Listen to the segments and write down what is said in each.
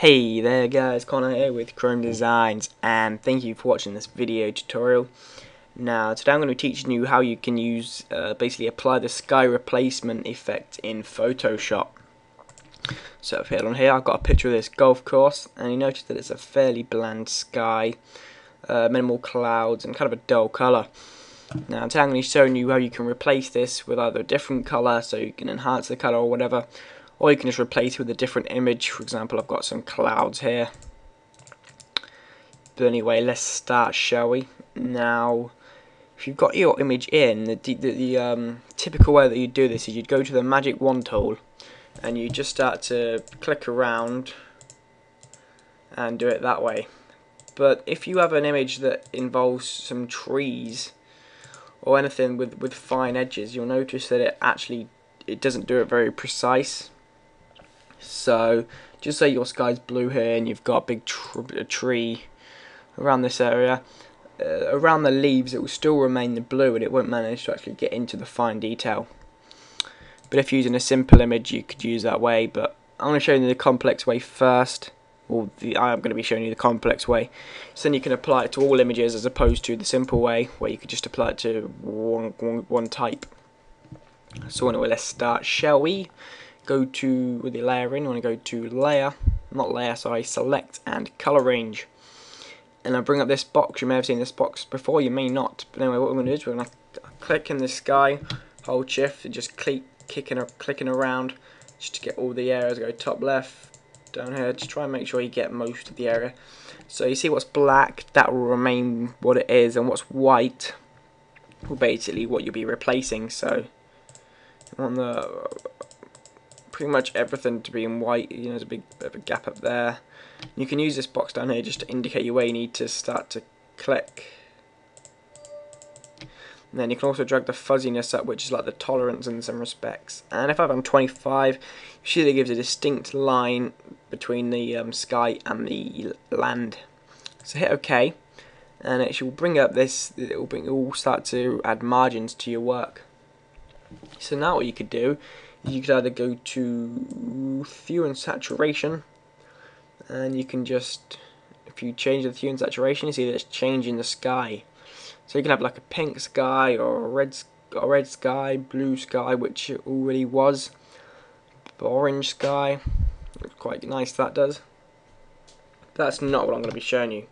Hey there guys, Conor here with Chrome Designs and thank you for watching this video tutorial. Now today I'm going to be teaching you how you can use, uh, basically apply the sky replacement effect in Photoshop. So if you head on here I've got a picture of this golf course and you notice that it's a fairly bland sky, uh, minimal clouds and kind of a dull colour. Now today I'm going to be showing you how you can replace this with either a different colour so you can enhance the colour or whatever or you can just replace it with a different image. For example I've got some clouds here. But anyway let's start shall we? Now if you've got your image in the, the, the um, typical way that you do this is you'd go to the magic wand tool and you just start to click around and do it that way. But if you have an image that involves some trees or anything with with fine edges you'll notice that it actually it doesn't do it very precise so just say your sky's blue here and you've got a big tr a tree around this area. Uh, around the leaves it will still remain the blue and it won't manage to actually get into the fine detail. But if you're using a simple image you could use that way but I'm going to show you the complex way first. Well, the, I'm going to be showing you the complex way. So then you can apply it to all images as opposed to the simple way where you could just apply it to one, one, one type. So anyway, let's start, shall we? Go to, with the layer in, you want to go to layer, not layer, sorry, select and color range. And I'll bring up this box, you may have seen this box before, you may not. But anyway, what we're going to do is we're going to click in the sky, hold shift, and just click, kicking or clicking around, just to get all the areas, go top left, down here, just try and make sure you get most of the area. So you see what's black, that will remain what it is, and what's white will basically what you'll be replacing. So on the pretty much everything to be in white. You know, there's a big bit of a gap up there. You can use this box down here just to indicate you where you need to start to click. And then you can also drag the fuzziness up, which is like the tolerance in some respects. And if I have on 25, you see that it gives a distinct line between the um, sky and the land. So hit OK, and it will bring up this. It will bring. It will start to add margins to your work. So now what you could do you could either go to hue and saturation and you can just if you change the hue and saturation you see that it's changing the sky. So you can have like a pink sky or a red a red sky blue sky which it already was orange sky it's quite nice that does. That's not what I'm going to be showing you.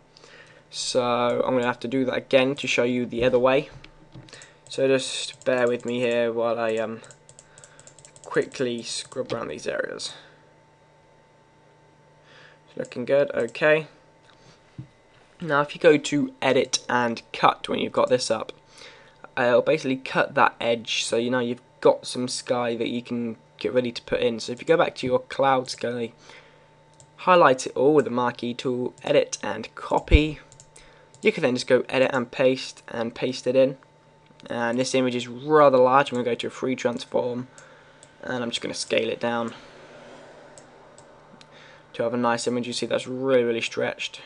So I'm going to have to do that again to show you the other way. So just bear with me here while I um quickly scrub around these areas. It's looking good, okay. Now if you go to edit and cut when you've got this up, it'll basically cut that edge so you know you've got some sky that you can get ready to put in. So if you go back to your cloud sky, highlight it all with the marquee tool, edit and copy. You can then just go edit and paste and paste it in. And this image is rather large, I'm going to go to a free transform and I'm just going to scale it down to have a nice image. You see that's really really stretched.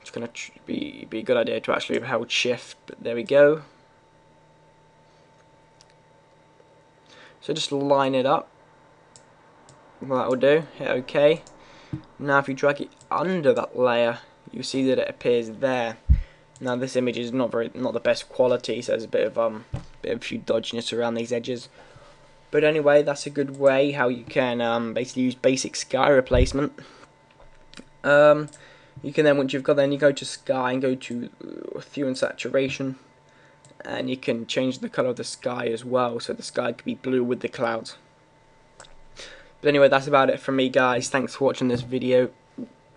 It's going to be be a good idea to actually hold shift, but there we go. So just line it up. Well, that will do. Hit OK. Now if you drag it under that layer, you see that it appears there. Now this image is not very not the best quality, so there's a bit of um bit of a few dodginess around these edges. But anyway, that's a good way how you can um, basically use basic sky replacement. Um, you can then, once you've got then, you go to sky and go to hue and saturation. And you can change the colour of the sky as well, so the sky could be blue with the clouds. But anyway, that's about it from me, guys. Thanks for watching this video.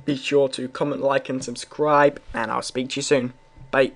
Be sure to comment, like, and subscribe, and I'll speak to you soon. Bye.